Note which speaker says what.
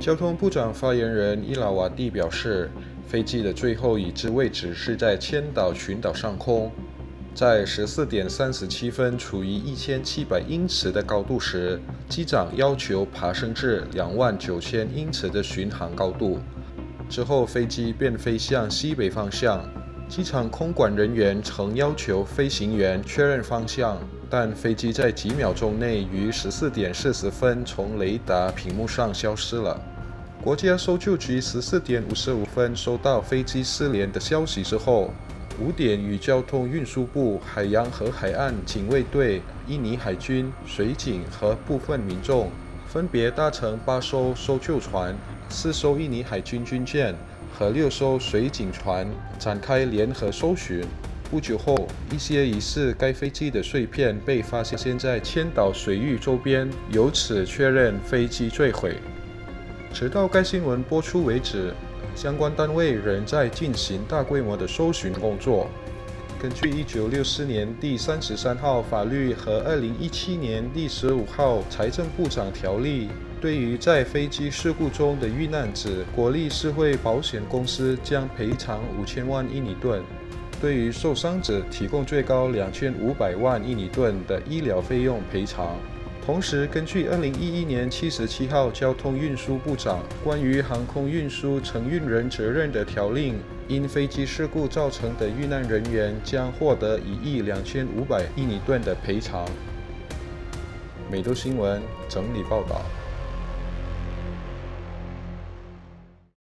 Speaker 1: 交通部长发言人伊拉瓦蒂表示，飞机的最后已知位置是在千岛群岛上空，在十四点三十七分处于一千七百英尺的高度时，机长要求爬升至两万九千英尺的巡航高度。之后，飞机便飞向西北方向。机场空管人员曾要求飞行员确认方向，但飞机在几秒钟内于十四点四十分从雷达屏幕上消失了。国家搜救局十四点五十五分收到飞机失联的消息之后，五点与交通运输部、海洋和海岸警卫队、印尼海军、水警和部分民众分别搭乘八艘搜救船、四艘印尼海军军舰。和六艘水警船展开联合搜寻。不久后，一些疑似该飞机的碎片被发现在千岛水域周边，由此确认飞机坠毁。直到该新闻播出为止，相关单位仍在进行大规模的搜寻工作。根据1964年第三十三号法律和2017年第十五号财政部长条例。对于在飞机事故中的遇难者，国立社会保险公司将赔偿五千万印尼盾；对于受伤者，提供最高两千五百万印尼盾的医疗费用赔偿。同时，根据二零一一年七十七号交通运输部长关于航空运输承运人责任的条令，因飞机事故造成的遇难人员将获得一亿两千五百印尼盾的赔偿。美都新闻整理报道。